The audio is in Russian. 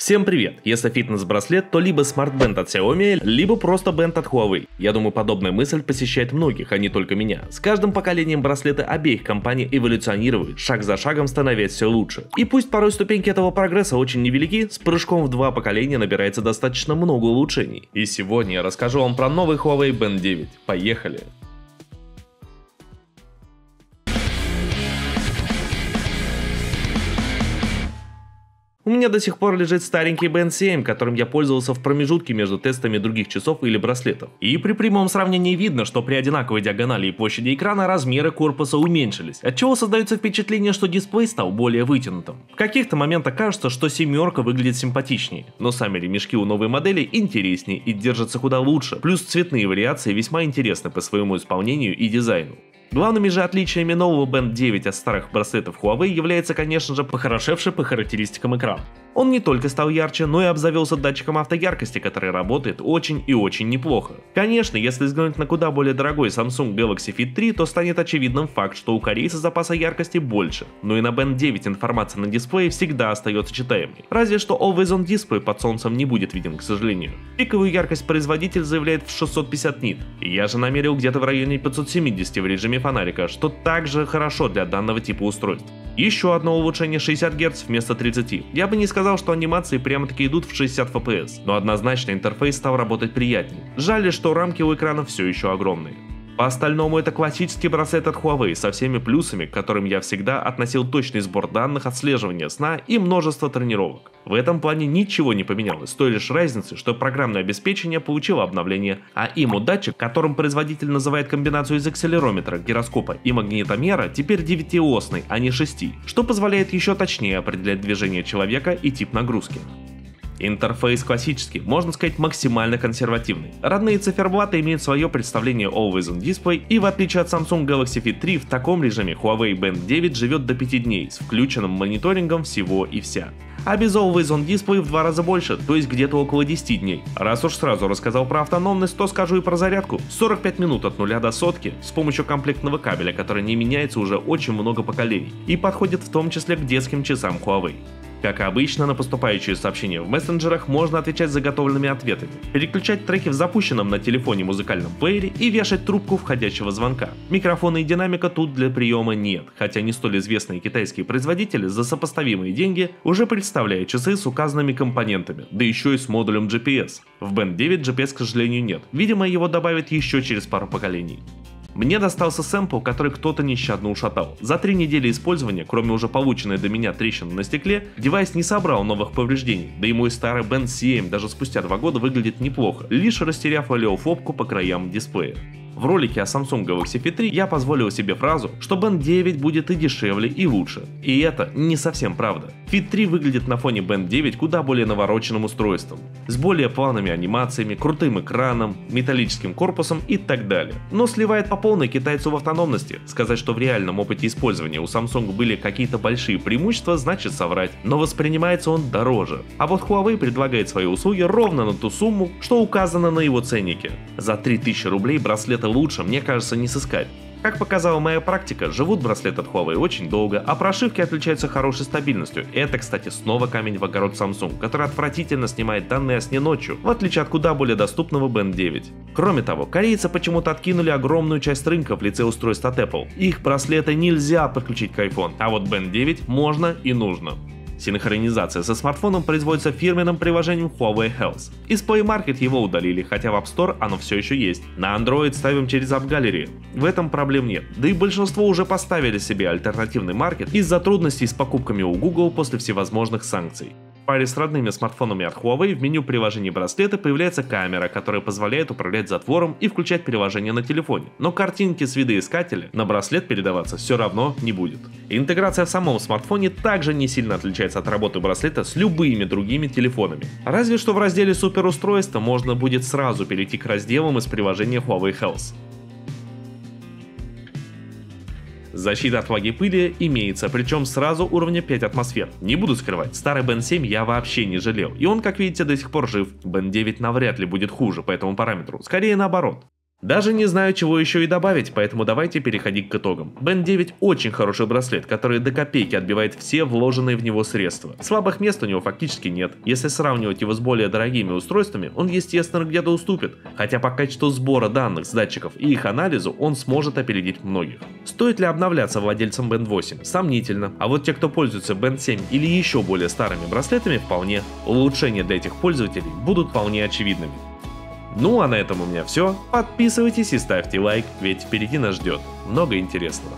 Всем привет! Если фитнес-браслет, то либо смарт-бенд от Xiaomi, либо просто бенд от Huawei. Я думаю, подобная мысль посещает многих, а не только меня. С каждым поколением браслеты обеих компаний эволюционируют, шаг за шагом становясь все лучше. И пусть порой ступеньки этого прогресса очень невелики, с прыжком в два поколения набирается достаточно много улучшений. И сегодня я расскажу вам про новый Huawei Band 9. Поехали! У меня до сих пор лежит старенький Band 7, которым я пользовался в промежутке между тестами других часов или браслетов. И при прямом сравнении видно, что при одинаковой диагонали и площади экрана размеры корпуса уменьшились, отчего создается впечатление, что дисплей стал более вытянутым. В каких-то моментах кажется, что семерка выглядит симпатичнее, но сами ремешки у новой модели интереснее и держатся куда лучше, плюс цветные вариации весьма интересны по своему исполнению и дизайну. Главными же отличиями нового Band 9 от старых браслетов Huawei является, конечно же, похорошевший по характеристикам экран. out. Он не только стал ярче, но и обзавелся датчиком автояркости, который работает очень и очень неплохо. Конечно, если взглянуть на куда более дорогой Samsung Galaxy Fit 3, то станет очевидным факт, что у корейца запаса яркости больше, но и на Band 9 информация на дисплее всегда остается читаемой. Разве что Always On Display под солнцем не будет виден, к сожалению. Пиковую яркость производитель заявляет в 650 нит, я же намерил где-то в районе 570 в режиме фонарика, что также хорошо для данного типа устройств. Еще одно улучшение 60 Гц вместо 30. Я бы не сказал, что анимации прямо таки идут в 60 FPS, но однозначно интерфейс стал работать приятнее. Жаль, что рамки у экрана все еще огромные. По остальному это классический браслет от Huawei со всеми плюсами, к которым я всегда относил точный сбор данных, отслеживание сна и множество тренировок. В этом плане ничего не поменялось, с той лишь разницей, что программное обеспечение получило обновление, а ему датчик, которым производитель называет комбинацию из акселерометра, гироскопа и магнитомера, теперь 9-осный, а не 6, что позволяет еще точнее определять движение человека и тип нагрузки. Интерфейс классический, можно сказать максимально консервативный. Родные циферблаты имеют свое представление Always On Display и в отличие от Samsung Galaxy Fit 3 в таком режиме Huawei Band 9 живет до 5 дней с включенным мониторингом всего и вся а без Always On Display в два раза больше, то есть где-то около 10 дней. Раз уж сразу рассказал про автономность, то скажу и про зарядку. 45 минут от нуля до сотки с помощью комплектного кабеля, который не меняется уже очень много поколений и подходит в том числе к детским часам Huawei. Как и обычно, на поступающие сообщения в мессенджерах можно отвечать заготовленными ответами, переключать треки в запущенном на телефоне музыкальном плеере и вешать трубку входящего звонка. Микрофона и динамика тут для приема нет, хотя не столь известные китайские производители за сопоставимые деньги уже представляют часы с указанными компонентами, да еще и с модулем GPS. В Band 9 GPS, к сожалению, нет, видимо его добавят еще через пару поколений. Мне достался сэмпл, который кто-то нещадно ушатал. За три недели использования, кроме уже полученной до меня трещины на стекле, девайс не собрал новых повреждений, да и мой старый Band 7 даже спустя два года выглядит неплохо, лишь растеряв олеофобку по краям дисплея. В ролике о Samsung Galaxy Fit 3 я позволил себе фразу, что Band 9 будет и дешевле, и лучше. И это не совсем правда. Fit 3 выглядит на фоне Band 9 куда более навороченным устройством, с более плавными анимациями, крутым экраном, металлическим корпусом и так далее. Но сливает по полной китайцу в автономности. Сказать, что в реальном опыте использования у Samsung были какие-то большие преимущества, значит соврать. Но воспринимается он дороже. А вот Huawei предлагает свои услуги ровно на ту сумму, что указано на его ценнике. За 3000 рублей браслета лучше, мне кажется, не сыскать. Как показала моя практика, живут браслеты от Huawei очень долго, а прошивки отличаются хорошей стабильностью. Это, кстати, снова камень в огород Samsung, который отвратительно снимает данные о сне ночью, в отличие от куда более доступного Band 9. Кроме того, корейцы почему-то откинули огромную часть рынка в лице устройств от Apple. Их браслеты нельзя подключить к iPhone, а вот Band 9 можно и нужно. Синхронизация со смартфоном производится фирменным приложением Huawei Health. Из Play Market его удалили, хотя в App Store оно все еще есть. На Android ставим через App Gallery. В этом проблем нет. Да и большинство уже поставили себе альтернативный маркет из-за трудностей с покупками у Google после всевозможных санкций паре с родными смартфонами от Huawei в меню приложения браслета появляется камера, которая позволяет управлять затвором и включать приложение на телефоне. Но картинки с видоискателя на браслет передаваться все равно не будет. Интеграция в самом смартфоне также не сильно отличается от работы браслета с любыми другими телефонами. Разве что в разделе суперустройства можно будет сразу перейти к разделам из приложения Huawei Health. Защита от влаги пыли имеется, причем сразу уровня 5 атмосфер. Не буду скрывать, старый Бен 7 я вообще не жалел, и он, как видите, до сих пор жив. Бен 9 навряд ли будет хуже по этому параметру, скорее наоборот. Даже не знаю, чего еще и добавить, поэтому давайте переходить к итогам. Band 9 очень хороший браслет, который до копейки отбивает все вложенные в него средства. Слабых мест у него фактически нет. Если сравнивать его с более дорогими устройствами, он естественно где-то уступит. Хотя по качеству сбора данных с датчиков и их анализу он сможет опередить многих. Стоит ли обновляться владельцам Band 8? Сомнительно. А вот те, кто пользуется Band 7 или еще более старыми браслетами, вполне. Улучшения для этих пользователей будут вполне очевидными. Ну а на этом у меня все. Подписывайтесь и ставьте лайк, ведь впереди нас ждет много интересного.